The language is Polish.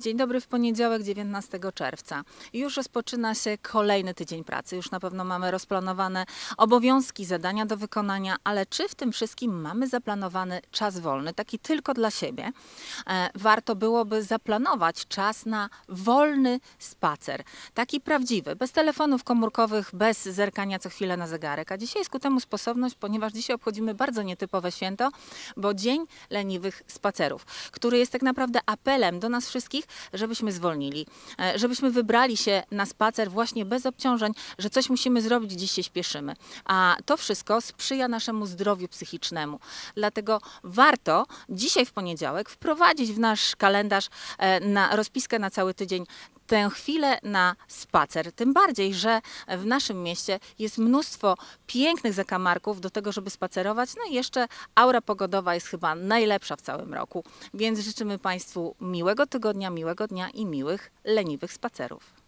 Dzień dobry w poniedziałek 19 czerwca. Już rozpoczyna się kolejny tydzień pracy. Już na pewno mamy rozplanowane obowiązki, zadania do wykonania, ale czy w tym wszystkim mamy zaplanowany czas wolny, taki tylko dla siebie? E, warto byłoby zaplanować czas na wolny spacer. Taki prawdziwy, bez telefonów komórkowych, bez zerkania co chwilę na zegarek. A dzisiaj jest ku temu sposobność, ponieważ dzisiaj obchodzimy bardzo nietypowe święto, bo Dzień Leniwych Spacerów, który jest tak naprawdę apelem do nas wszystkich, żebyśmy zwolnili, e, żebyśmy wybrali się na spacer właśnie bez obciążeń, że coś musimy zrobić, dziś się śpieszymy. A to wszystko sprzyja naszemu zdrowiu psychicznemu. Dlatego warto dzisiaj w poniedziałek wprowadzić w nasz kalendarz e, na rozpiskę na cały tydzień tę chwilę na spacer. Tym bardziej, że w naszym mieście jest mnóstwo pięknych zakamarków do tego, żeby spacerować. No i jeszcze aura pogodowa jest chyba najlepsza w całym roku. Więc życzymy Państwu miłego tygodnia, miłego dnia i miłych, leniwych spacerów.